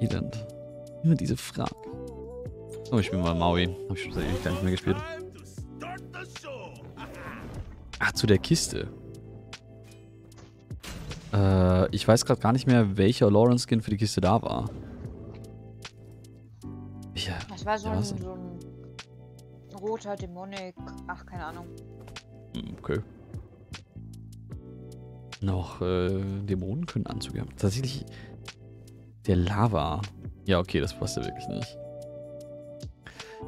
Elend. Immer diese Frage. Oh, ich spiele mal Maui. Hab ich schon seit gar nicht mehr gespielt. Ach, zu der Kiste. Äh, ich weiß gerade gar nicht mehr, welcher Lawrence-Skin für die Kiste da war. Ja, Das war so Ja, ein, so ein roter Dämonik. Ach, keine Ahnung. hm, okay. Noch, äh, Dämonen können Anzüge haben. Tatsächlich, der Lava. Ja, okay, das passt ja wirklich nicht.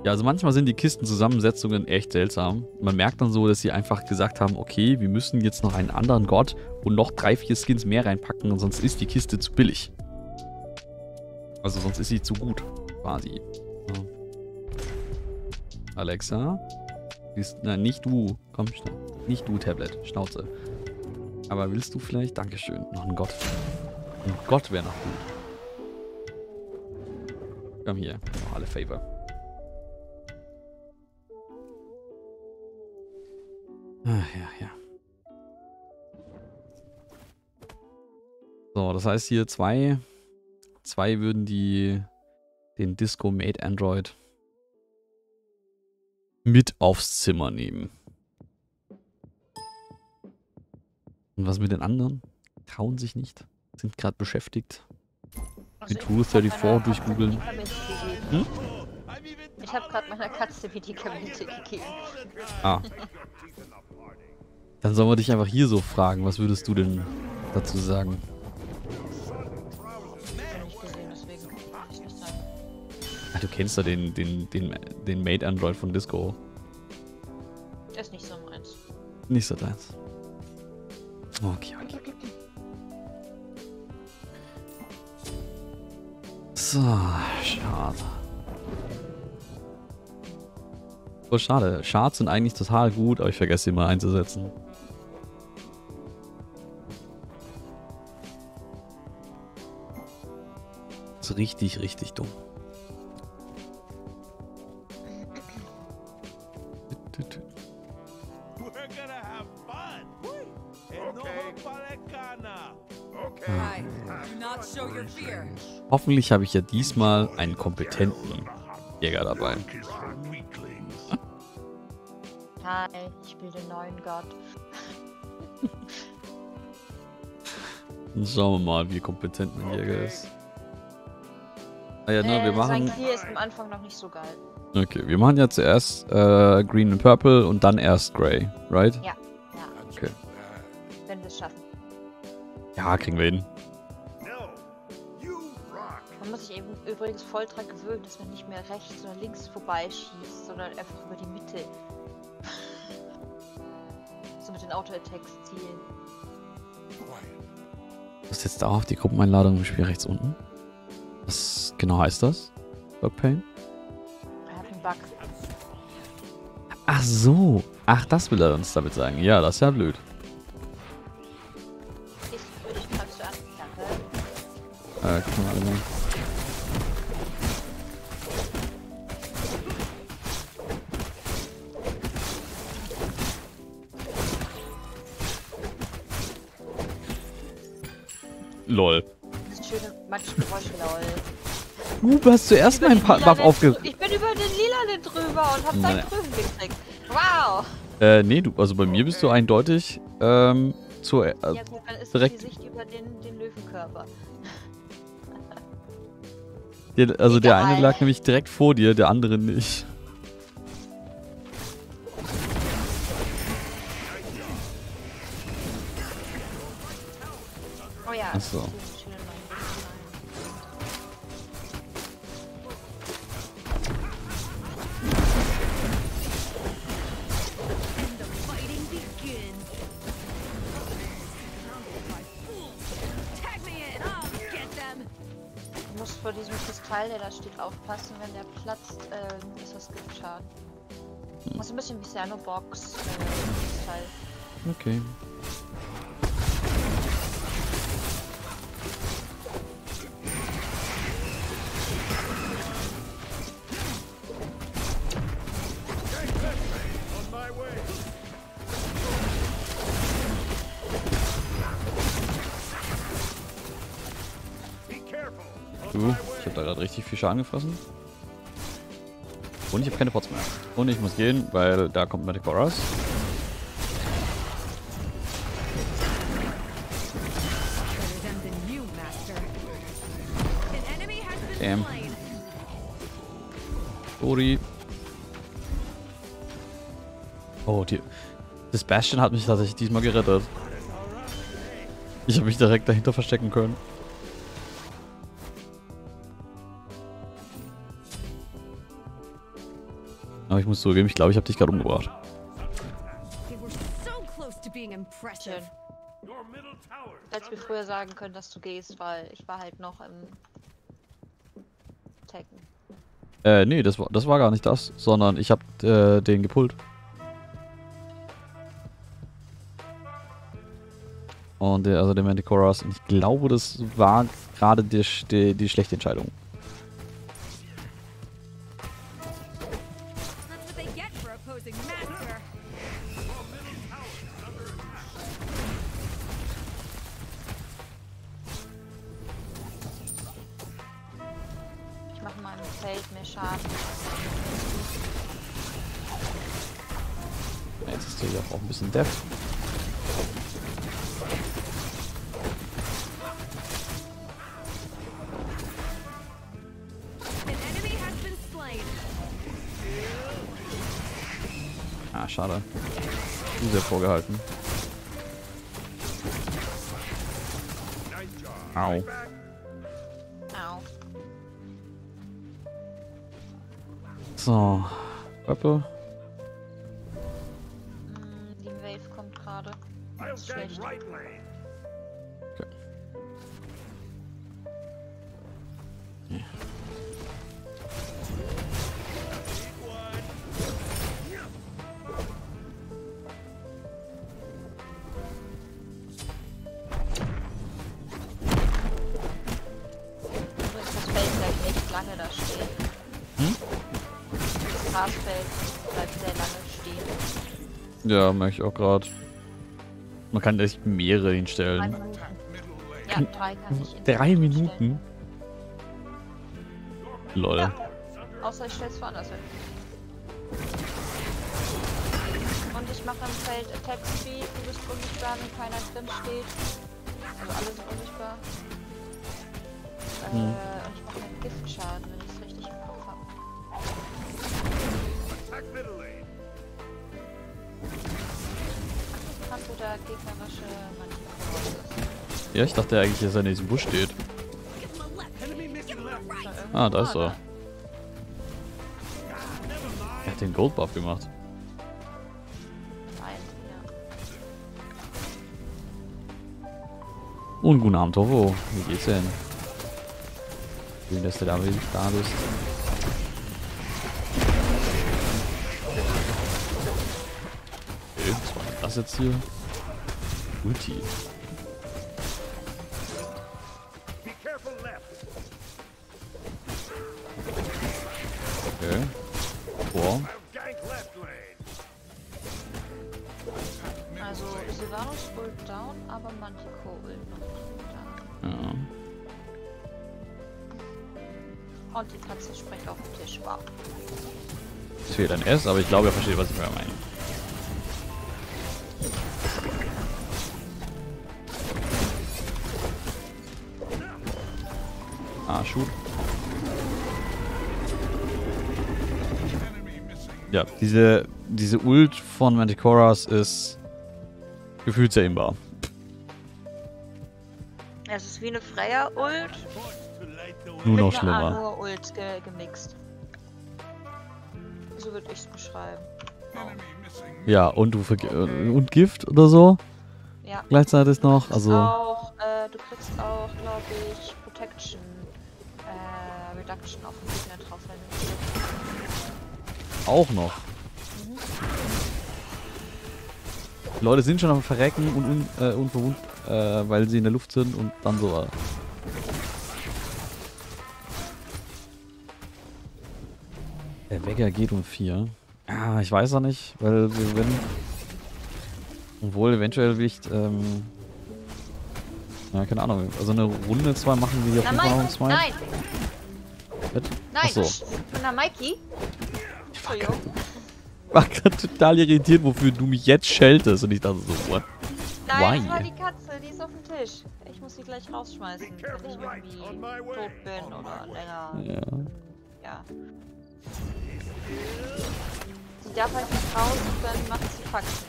Ja, also manchmal sind die Kistenzusammensetzungen echt seltsam. Man merkt dann so, dass sie einfach gesagt haben, okay, wir müssen jetzt noch einen anderen Gott und noch drei, vier Skins mehr reinpacken, sonst ist die Kiste zu billig. Also sonst ist sie zu gut, quasi. Alexa? Bist, nein, nicht du. Komm schnell. Nicht du, Tablet. Schnauze. Aber willst du vielleicht? Dankeschön. Noch ein Gott. Ein Gott wäre noch gut. Komm hier. Noch alle Favor. Ach, ja, ja. So, das heißt hier zwei. Zwei würden die den Disco Made Android mit aufs Zimmer nehmen. Und was mit den anderen? Trauen sich nicht. Sind gerade beschäftigt. Rule hab 34 meiner durchgoogeln. Hm? Ich habe gerade meiner Katze Medikamente gegeben. Ah. Dann sollen wir dich einfach hier so fragen. Was würdest du denn dazu sagen? Hab. Ah, du kennst ja den, den, den, den Made Android von Disco. Der ist nicht so meins. Nicht so deins. Okay, So, schade. Oh, schade. Shards sind eigentlich total gut, aber ich vergesse sie mal einzusetzen. ist richtig, richtig dumm. Hoffentlich habe ich ja diesmal einen kompetenten Jäger dabei. Hi, ich will den neuen Gott. Dann schauen wir mal, wie kompetent mein Jäger ist. Ah ja, ne, wir äh, sein machen. Clear ist am Anfang noch nicht so geil. Okay, wir machen ja zuerst äh, Green und Purple und dann erst Grey, right? Ja, ja, Okay. wenn wir es schaffen. Ja, kriegen wir hin. Übrigens voll dran gewöhnen, dass man nicht mehr rechts oder links vorbeischießt, sondern einfach über die Mitte. so mit den Auto-Attacks zielen. Was ist jetzt da auf die Gruppeneinladung im Spiel rechts unten? Was genau heißt das? Bugpain? Er hat einen Bug. Ach so. Ach, das will er uns damit sagen. Ja, das ist ja blöd. Ich würde dich kannst du an. Danke. Äh, guck mal, Du hast zuerst meinen Buff aufge... Ich bin über den Lilanen drüber und hab seinen drüben gekriegt. Wow! Äh, nee, du, also bei mir bist du eindeutig, ähm, zur, äh, ja gut, dann ist direkt- die Sicht über den, den Löwenkörper. der, also der eine Egal. lag nämlich direkt vor dir, der andere nicht. Diesem Kristall, der da steht, aufpassen. Wenn der platzt, ähm, ist das Giftschaden. Das ist ein bisschen wie Cyanobox äh, Kristall. Okay. Richtig viel Schaden gefressen. Und ich habe keine Pots mehr. Und ich muss gehen, weil da kommt has been Damn. Sorry. Oh, die, das Bastion hat mich tatsächlich diesmal gerettet. Ich habe mich direkt dahinter verstecken können. Aber ich muss zugeben, ich glaube, ich habe dich gerade umgebracht. Schön. Hättest mir früher sagen können, dass du gehst, weil ich war halt noch im Tekken. Äh, nee, das war, das war gar nicht das, sondern ich habe äh, den gepullt. Und der, also der Manticoras, und ich glaube, das war gerade die, die, die schlechte Entscheidung. Ist der hier auch ein bisschen deaf. Ah, schade. Zu sehr vorgehalten. Au. So. Purple. Ja, merke ich auch gerade. Man kann echt mehrere Drei hinstellen. Middle lane. Ja, drei kann ich Drei. Minuten? Lol. Ja. Außer ich stell's woanders hin. Und ich mache im Feld Attack Speed, du bist unsichtbar, wenn keiner drin steht. Also alle sind unsichtbar. Äh, Hm. und ich mache einen Giftschaden, wenn ich es richtig im Kopf habe. Da gegnerische Manipulation? Ja, ich dachte eigentlich, dass er in diesem Busch steht. Ah, da ist er. Er hat den Gold Buff gemacht. Und guten Abend, Tovo. Wie geht's denn? Schön, dass du da, bist. Okay, was war denn das jetzt hier? Ulti. Okay. Also Sylvanus ult down, aber Manticore ult noch down. Ja. Und die Katze springt auf den Tisch. Wow. Es fehlt ein S, aber ich glaube, er versteht, was ich meine. Ja, diese, diese Ult von Manticoras ist gefühlt sehr imbar. Ja, es ist wie eine late to Nur noch schlimmer. Armor-Ult ge gemixt. So würde ich es beschreiben. Ja, und du äh, und Gift oder so Ja. gleichzeitig noch. Also auch, äh, du kriegst auch, glaube ich, Protection äh, Reduction auf den Gegner drauf, wenn du. Auch noch. Leute sind schon am Verrecken und un äh, unverwund, äh, weil sie in der Luft sind und dann so. Äh. Der Wecker geht um 4. Ah, ich weiß noch nicht, weil wir wenn. Obwohl, eventuell will ich. Ähm, Ja, keine Ahnung. Also eine Runde zwei machen wir hier auf jeden Fall noch um zwei. nein, Was? nein, Achso. bin der Mikey. Entschuldigung. Ich war gerade total irritiert, wofür du mich jetzt scheltest. Und ich dachte so, what? Nein, Why? das war die Katze, die ist auf dem Tisch. Ich muss sie gleich rausschmeißen, wenn ich irgendwie tot bin oder länger. Ja. Ja. Sie darf halt nicht raus und dann macht sie Faxen.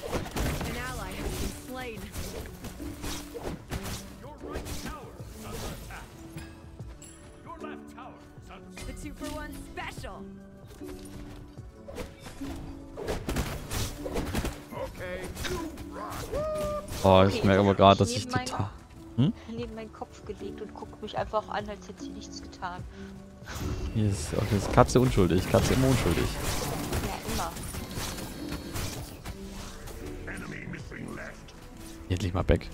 The two for one special. Oh, ich Okay, merke aber gerade, dass ich total... Neben meinen Kopf gelegt und guckt mich einfach an, als hätte sie nichts getan. Hier ist, okay, ist Katze unschuldig. Katze immer unschuldig. Ja, immer. Jetzt leg mal weg.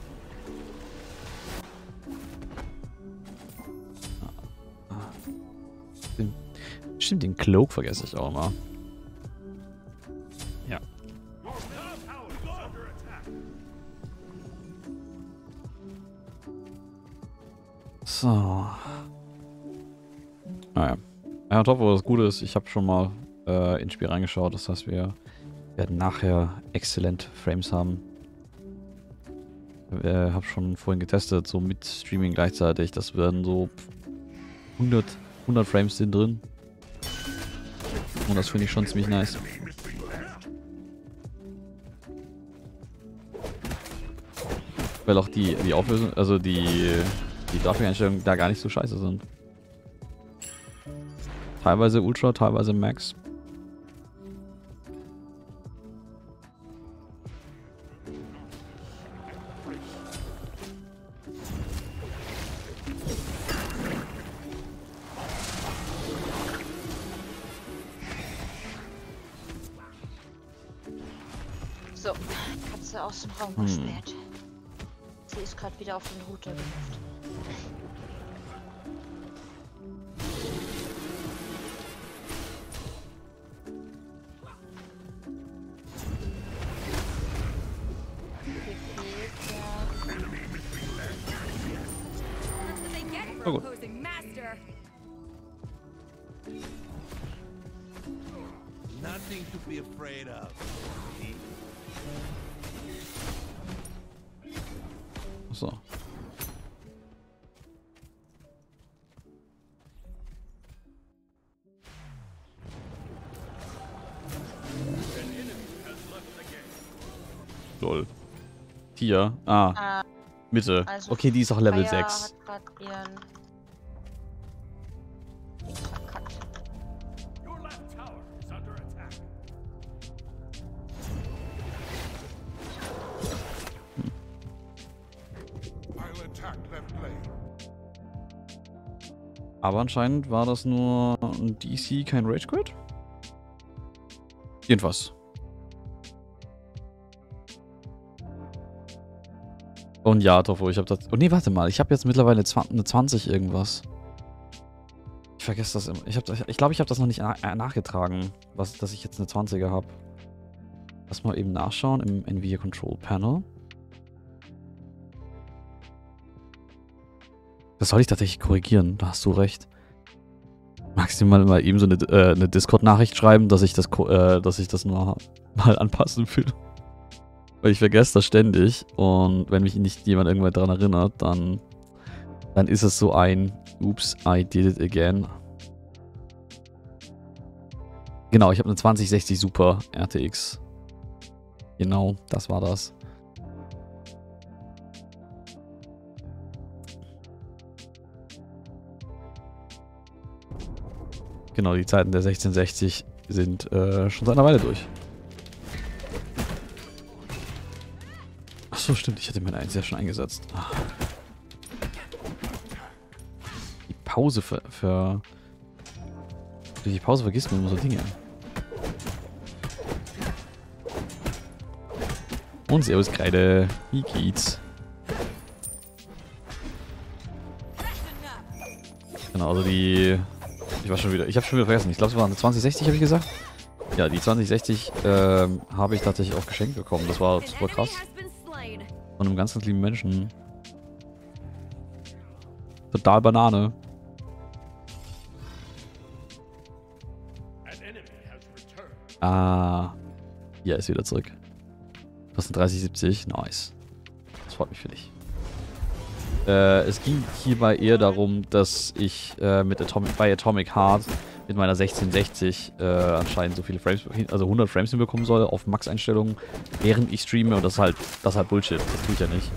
Den, stimmt, den Cloak vergesse ich auch immer. So. Naja. Ja, top, wo das Gute ist, ich habe schon mal äh, ins Spiel reingeschaut. Das heißt, wir werden nachher exzellent Frames haben. Ich äh, habe schon vorhin getestet, so mit Streaming gleichzeitig. Das werden so 100, 100 Frames sind drin. Und das finde ich schon ziemlich nice. Weil auch die, die Auflösung, also die, die Grafikeinstellungen da gar nicht so scheiße sind. Teilweise Ultra, teilweise Max. So. Lol. Hier. Ah, Ah, Mitte. also Okay, die ist auch Level Fire 6. hat Aber anscheinend war das nur ein DC, kein Rage Quit. Jedenfalls. Und ja, Toffo, ich habe das. Oh nee, warte mal, ich habe jetzt mittlerweile eine 20 irgendwas. Ich vergesse das immer. Ich glaube, ich, glaub, ich habe das noch nicht na nachgetragen, was, dass ich jetzt eine 20er habe. Lass mal eben nachschauen im Nvidia Control Panel. Das soll ich tatsächlich korrigieren, da hast du recht. Magst du mal, mal eben so eine, äh, eine Discord-Nachricht schreiben, dass ich das, äh, dass ich das nur mal anpassen will? Weil ich vergesse das ständig und wenn mich nicht jemand irgendwann daran erinnert, dann, dann ist es so ein Oops, I did it again. Genau, ich habe eine 2060 Super RTX. Genau, das war das. Genau, die Zeiten der 1660 sind äh, schon seit einer Weile durch. Achso, stimmt, ich hatte meine 1 ja schon eingesetzt. Ah. Die Pause für, für. Durch die Pause vergisst man immer so Dinge. Und Servus Kreide. Wie geht's? Genau, also die. Ich war schon wieder. Ich habe schon wieder vergessen. Ich glaube, es war eine 2060, habe ich gesagt. Ja, die 2060 ähm, habe ich tatsächlich auch geschenkt bekommen. Das war super krass. Von einem ganz, ganz lieben Menschen. total Banane. Ah. Ja, ist wieder zurück. Du hast eine 3070. Nice. Das freut mich für dich. Äh, es ging hierbei eher darum, dass ich äh, mit Atomic, bei Atomic Heart mit meiner 1660 äh, anscheinend so viele Frames, also 100 Frames hinbekommen soll auf Max-Einstellungen, während ich streame und das ist halt, das ist halt Bullshit, das tue ich ja nicht.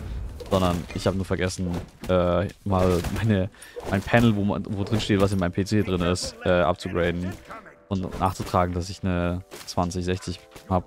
Sondern ich habe nur vergessen, äh, mal meine, mein Panel, wo, man, wo drin steht, was in meinem PC drin ist, äh, abzugraden und nachzutragen, dass ich eine 2060 habe.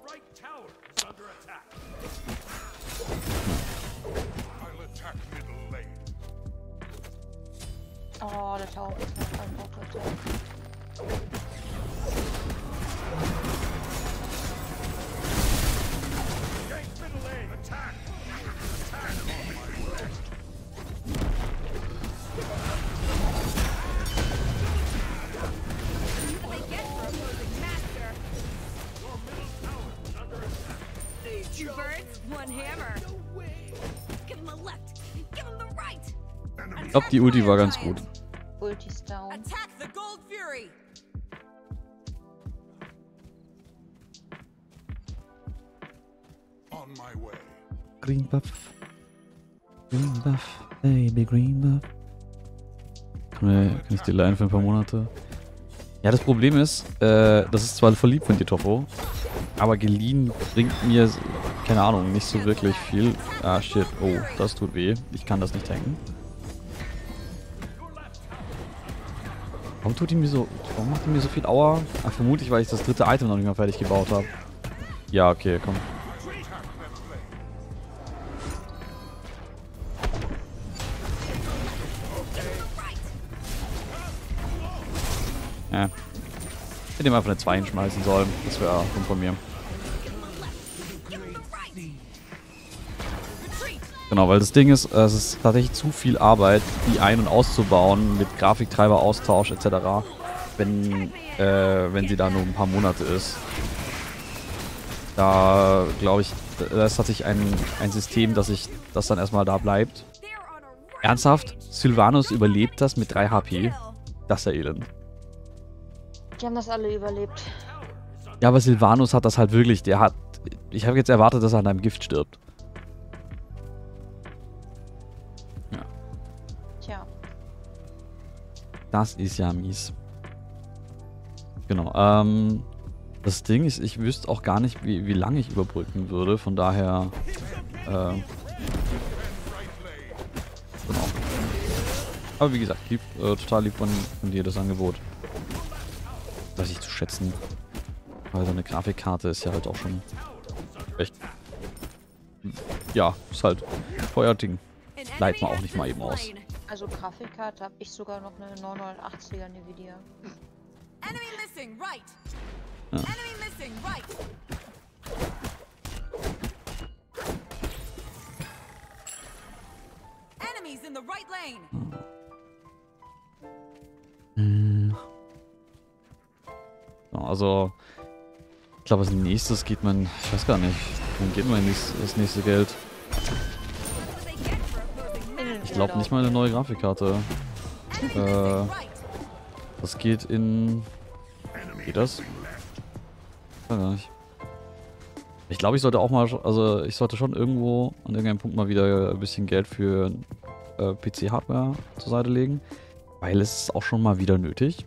Glaube, die Ulti war ganz gut. Ultis down. Attack the Gold Fury. On my way. Green Buff. Green Buff, Baby Green Buff. Kann, mir, kann ich dir leihen für ein paar Monate? Ja, das Problem ist, äh, das ist zwar verliebt von dir, Toffo, aber geliehen bringt mir, keine Ahnung, nicht so wirklich viel. Ah, shit. Oh, das tut weh. Ich kann das nicht tanken. Warum tut die mir so, warum macht die mir so viel Aua? Ach, vermutlich, weil ich das dritte Item noch nicht mal fertig gebaut habe. Ja, okay, komm. Ja. Hätte ihm einfach eine 2 hinschmeißen sollen. Das wäre dumm von mir. Genau, weil das Ding ist, es ist tatsächlich zu viel Arbeit, die ein- und auszubauen mit Grafiktreiber, Austausch etc., wenn, äh, wenn sie da nur ein paar Monate ist. Da glaube ich, da ist tatsächlich ein, ein System, dass ich das dann erstmal da bleibt. Ernsthaft? Sylvanus überlebt das mit 3 HP? Das ist ja elend. Die haben das alle überlebt. Ja, aber Silvanus hat das halt wirklich. Der hat. Ich habe jetzt erwartet, dass er an einem Gift stirbt. Das ist ja mies. Genau. Ähm, das Ding ist, ich wüsste auch gar nicht, wie, wie lange ich überbrücken würde. Von daher. Äh, genau. Aber wie gesagt, lieb, äh, total lieb von, von dir das Angebot. Weiß ich zu schätzen. Weil so eine Grafikkarte ist ja halt auch schon echt. Ja, ist halt Feuerding. Leiht man auch nicht mal eben aus. Also Grafikkarte habe ich sogar noch eine 980er Nvidia. Enemy missing, right. Ja. Enemy missing, right. Enemies in the right lane. Hm. So, also, ich glaube, als nächstes geht man, ich weiß gar nicht, wohin geht mein nächstes, das nächste Geld? Ich glaube nicht mal eine neue Grafikkarte. Äh. Das geht in. Geht das? Gar nicht. Ich glaube, ich sollte auch mal, also ich sollte schon irgendwo an irgendeinem Punkt mal wieder ein bisschen Geld für äh, PC-Hardware zur Seite legen, weil es ist auch schon mal wieder nötig.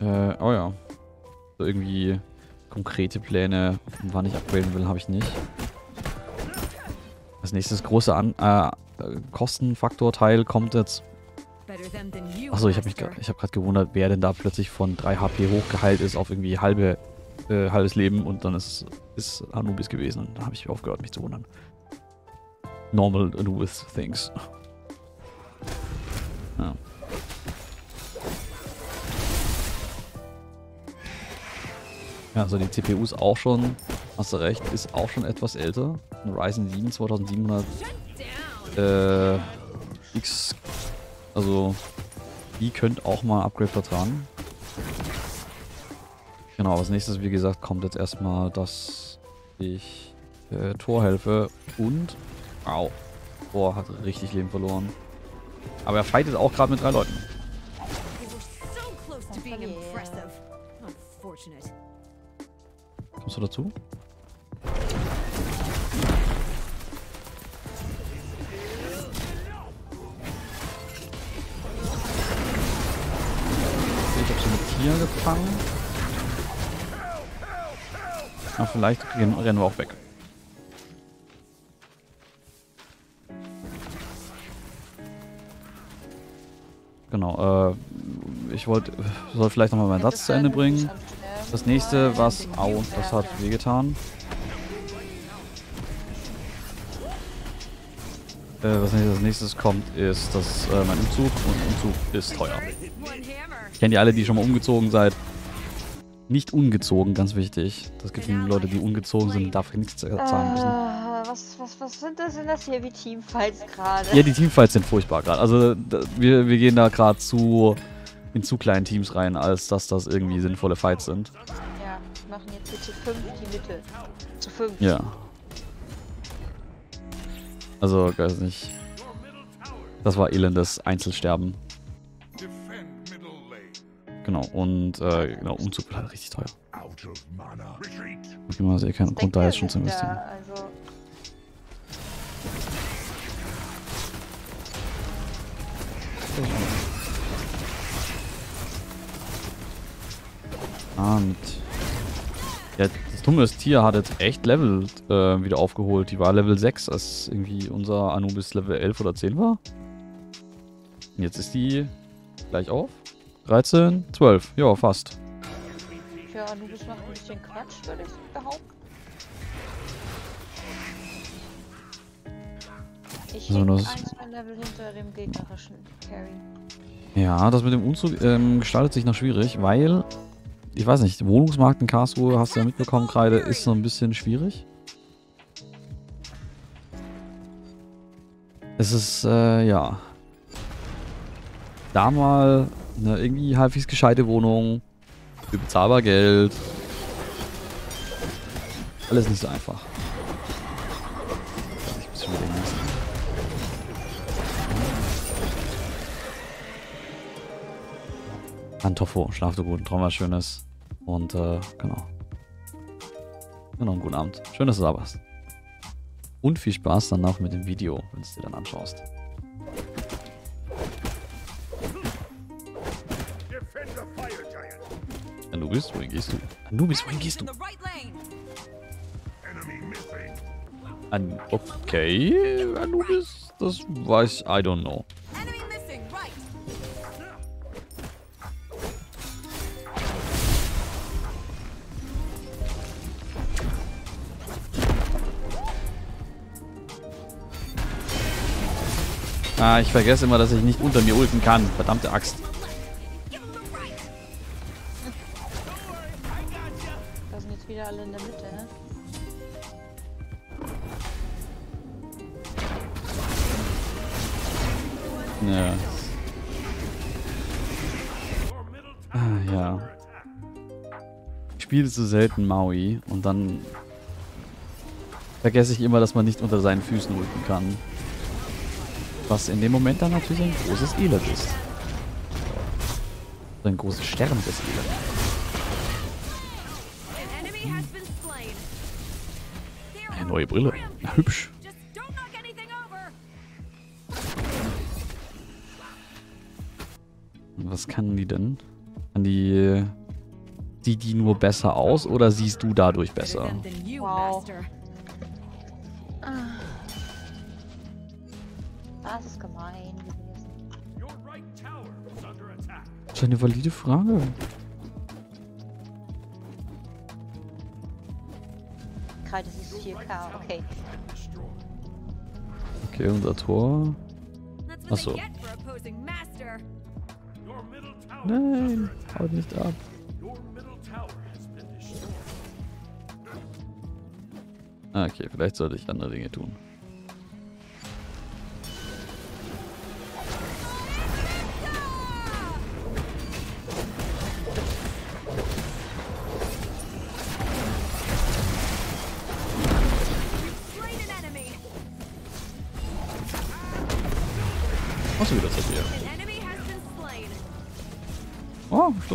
Äh, oh ja. So irgendwie konkrete Pläne, wann ich upgraden will, habe ich nicht. Als nächstes große An äh, Kostenfaktorteil kommt jetzt Achso, ich habe mich ich habe gerade gewundert, wer denn da plötzlich von 3 HP hochgeheilt ist auf irgendwie halbe äh, halbes Leben und dann ist ist Anubis gewesen und dann habe ich aufgehört mich zu wundern. Normal Anubis things. Ja. Ja, also die CPU ist auch schon, hast du recht, ist auch schon etwas älter. Eine Ryzen 7 2700 Shut down. äh, X, also die könnt auch mal Upgrade vertragen. Genau, als nächstes, wie gesagt, kommt jetzt erstmal, dass ich äh, Tor helfe und, au, Boah, hat richtig Leben verloren. Aber er fightet auch gerade mit drei Leuten. Kommst du dazu? Ich habe so ein Tier gefangen. Aber vielleicht rennen, rennen wir auch weg. Genau, äh, ich wollte, soll vielleicht nochmal meinen Satz zu Ende bringen. Das nächste, was, au, das hat wehgetan. Äh, was nächstes, als nächstes kommt, ist das, äh, mein Umzug und Umzug ist teuer. Kennt ihr alle, die schon mal umgezogen seid? Nicht ungezogen, ganz wichtig. Das gibt nämlich Leute, die ungezogen sind, dafür nichts zahlen müssen. Äh, was, was, was sind das denn das hier wie Teamfights gerade? Ja, die Teamfights sind furchtbar gerade. Also da, wir, wir gehen da gerade zu in zu kleinen Teams rein, als dass das irgendwie sinnvolle Fights sind. Ja, wir machen jetzt hier zu fünf die Mitte. Zu fünf. Ja. Also, weiß nicht. Das war elendes Einzelsterben. Genau. Und äh, genau, Umzug wird halt richtig teuer. Okay, man sehe keinen Grund, da jetzt schon zu investieren. Also, Ah, mit. Ja, das dumme ist, Tia hat jetzt echt Level äh, wieder aufgeholt. Die war Level 6, als irgendwie unser Anubis Level 11 oder 10 war. Und jetzt ist die gleich auf. 13, 12. Ja, fast. ja, Anubis macht ein bisschen Quatsch, würde ich behaupten. Ich Also das- ein, zwei Level hinter dem gegnerischen Carry. Ja, das mit dem Umzug ähm, gestaltet sich noch schwierig, weil, ich weiß nicht, Wohnungsmarkt in Karlsruhe, hast du ja mitbekommen gerade, ist so ein bisschen schwierig. Es ist, äh, ja. Da mal eine irgendwie halbwegs gescheite Wohnung, für bezahlbar Geld. Alles nicht so einfach. Antoffo, schlaf du gut, traum was Schönes. Und äh, genau. Genau, einen guten Abend. Schön, dass du da warst. Und viel Spaß dann noch mit dem Video, wenn du es dir dann anschaust. Anubis, wohin gehst du? Anubis, wohin gehst du? An okay, Anubis? Das weiß I don't know. Ah, ich vergesse immer, dass ich nicht unter mir ulten kann. Verdammte Axt. Da sind jetzt wieder alle in der Mitte, ne? Ja. Ah, ja. Ich spiele so selten Maui und dann vergesse ich immer, dass man nicht unter seinen Füßen ulten kann. Was in dem Moment dann natürlich ein großes Elend ist. Ein großes sterbendes Elend. Eine neue Brille. Na, hübsch. Was kann die denn? Kann die... Sieht die nur besser aus oder siehst du dadurch besser? Wow. Das ist gemein gewesen. Your right tower is under attack. Das ist eine valide Frage. Gerade ist 4K, okay. Okay, unser Tor. That's Ach what so. they get for opposing master. Your middle tower Nein, haut nicht ab. Ah, Okay, vielleicht sollte ich andere Dinge tun.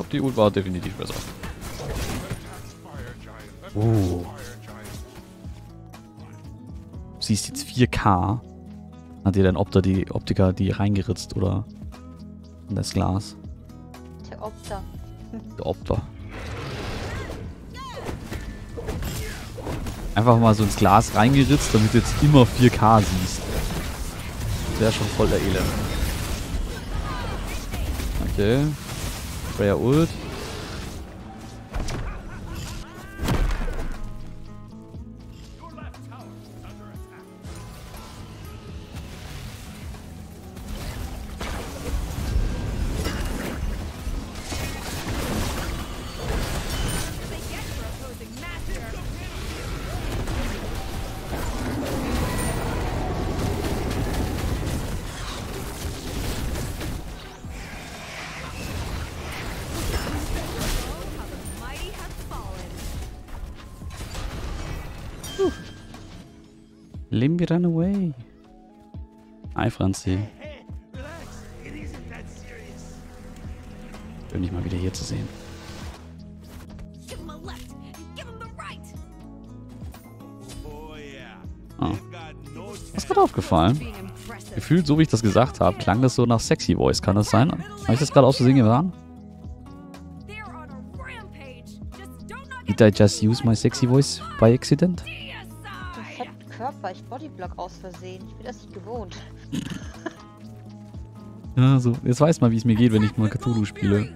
Glaube, die Ult war definitiv besser. Oh. Siehst jetzt 4K. Hat dir dein Opter die Optiker die reingeritzt oder in das Glas? Der Opter. Der Opter. Einfach mal so ins Glas reingeritzt, damit du jetzt immer 4K siehst. Das wäre schon voll der Elend. Okay. Sprayer 8. Franzi. Schön, dich mal wieder hier zu sehen. Oh, no Was ist gerade aufgefallen? Gefühlt, so wie ich das gesagt habe, klang das so nach Sexy Voice. Kann das sein? Habe ich das gerade aus Versehen getan? Did I just use my sexy voice by accident? Körper, ich Bodyblock aus Versehen. Ich bin das nicht gewohnt. Ja, so. Jetzt weiß man, wie es mir geht, wenn ich mal Cthulhu spiele.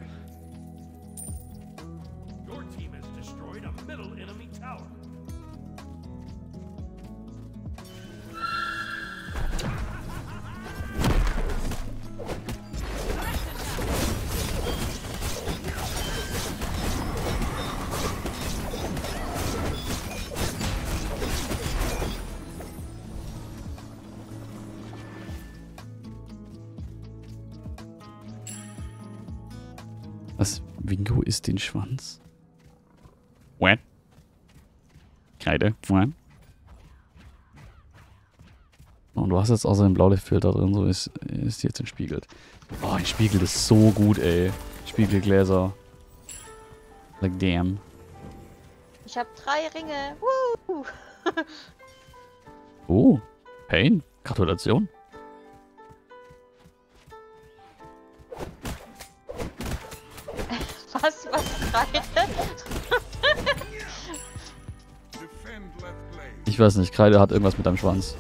Hast jetzt außer dem Blaulichtfilter drin, so ist, ist jetzt entspiegelt. Oh, ein Spiegel ist so gut, ey. Spiegelgläser. Like damn. Ich habe drei Ringe. Woo! Oh, Pain. Gratulation. Was? Was? Kreide? Ich weiß nicht, Kreide hat irgendwas mit deinem Schwanz.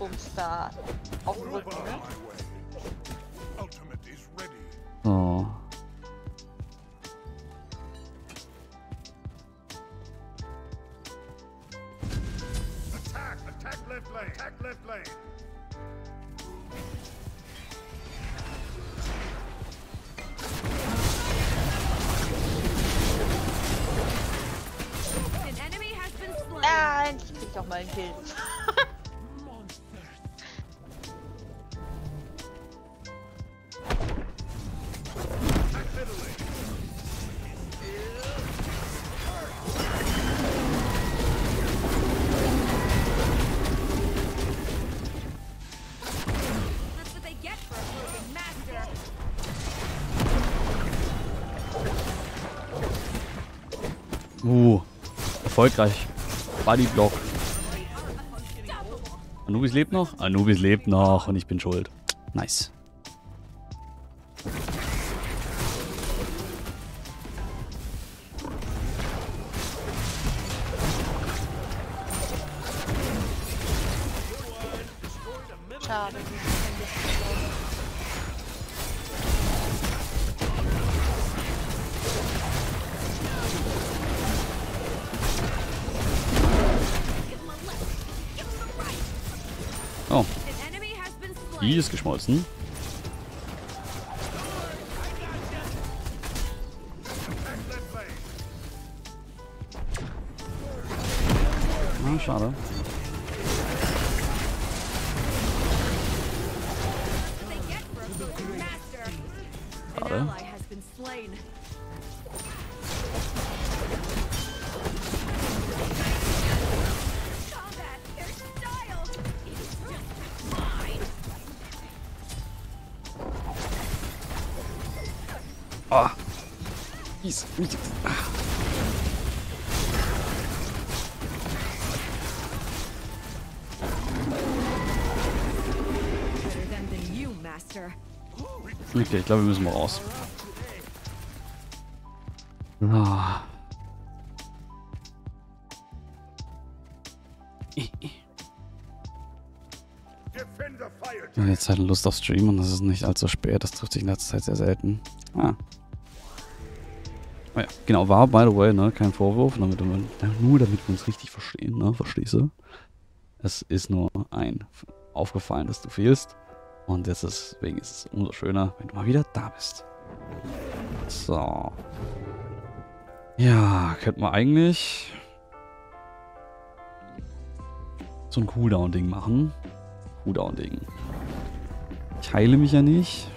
Halt ein Skorpions-Dingsbums da auf dem Rücken, On ne? my way. Ultimate is ready. Oh. Attack! Attack left lane! Attack left lane! An enemy has been slain. Ah, endlich krieg ich auch mal einen Kill. Erfolgreich. Bodyblock. Anubis lebt noch? Anubis lebt noch und ich bin schuld. Nice. Slain. die ist geschmolzen. Ah, schade. Schade. Mies, mies. Okay, ich glaube, wir müssen mal raus. Ah. Ja, jetzt halt Lust auf Stream und das ist nicht allzu spät. Das trifft sich in letzter Zeit sehr selten. Ah. Ja, genau, war by the way, ne, kein Vorwurf, damit, wir- nur damit wir uns richtig verstehen, ne, verstehst du? Es ist nur ein aufgefallen, dass du fehlst. Und deswegen ist es umso schöner, wenn du mal wieder da bist. So. Ja, könnten wir eigentlich so ein Cooldown-Ding machen. Cooldown-Ding. Ich heile mich ja nicht.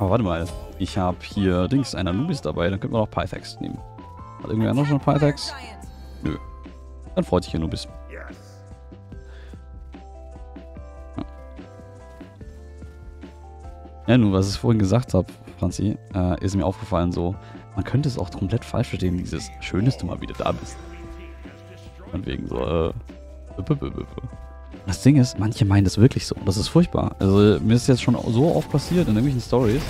Aber warte mal. Ich habe hier Dings, ein Anubis dabei. Dann könnten wir noch Pythax nehmen. Hat irgendwer noch schon Pythax? Nö. Dann freut sich Anubis. Yes. Ja, nur was ich vorhin gesagt habe, Franzi, äh, ist mir aufgefallen so, man könnte es auch komplett falsch verstehen, dieses Schön, dass du mal wieder da bist. Von wegen so, äh, Das Ding ist, manche meinen das wirklich so. Das ist furchtbar. Also mir ist jetzt schon so oft passiert in irgendwelchen Stories,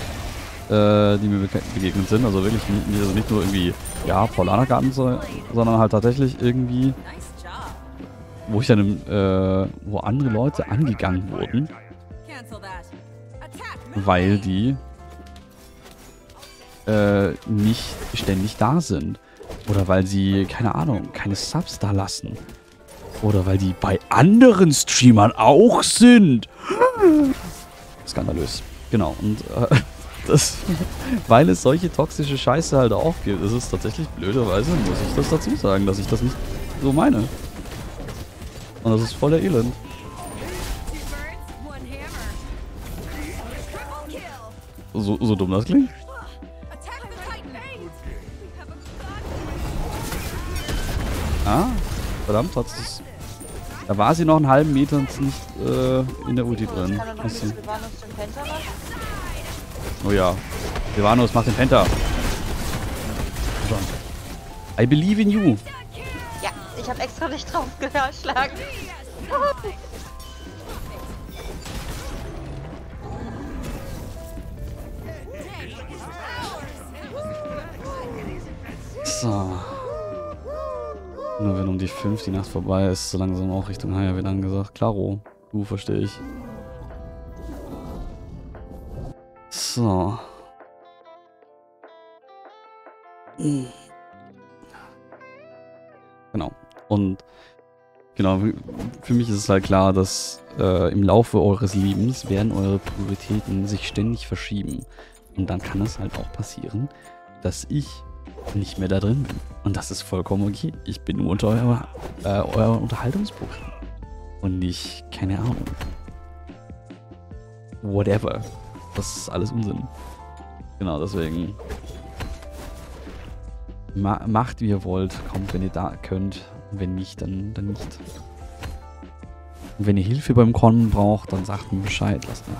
äh, die mir bege- begegnet sind. Also wirklich nicht, also nicht nur irgendwie, ja, Paulanergarten, so, sondern halt tatsächlich irgendwie, wo ich dann, äh, wo andere Leute angegangen wurden, weil die äh, nicht ständig da sind. Oder weil sie, keine Ahnung, keine Subs da lassen. Oder weil die bei anderen Streamern auch sind. Skandalös. Genau. Und äh, das, weil es solche toxische Scheiße halt auch gibt, ist es tatsächlich blöderweise, muss ich das dazu sagen, dass ich das nicht so meine. Und das ist voller Elend. So, so dumm das klingt. Ah, verdammt, hat es. Da war sie noch einen halben Meter und ist nicht äh, in der Ulti drin. Penta machen. Oh ja. Silvanus, mach den Penta. I believe in you. Ja, ich habe extra nicht drauf geschlagen. So. Nur wenn um die 5 die Nacht vorbei ist, so langsam auch Richtung Haier wird angesagt. Klaro. Du, verstehe ich. So. Genau. Und genau, für mich ist es halt klar, dass äh, im Laufe eures Lebens werden eure Prioritäten sich ständig verschieben. Und dann kann es halt auch passieren, dass ich nicht mehr da drin bin. Und das ist vollkommen okay. Ich bin nur unter euer, äh, euer Unterhaltungsprogramm. Und nicht, keine Ahnung. Whatever. Das ist alles Unsinn. Genau, deswegen. Ma macht, wie ihr wollt. Kommt, wenn ihr da könnt. Wenn nicht, dann, dann nicht. Und wenn ihr Hilfe beim Con braucht, dann sagt mir Bescheid. Lasst mir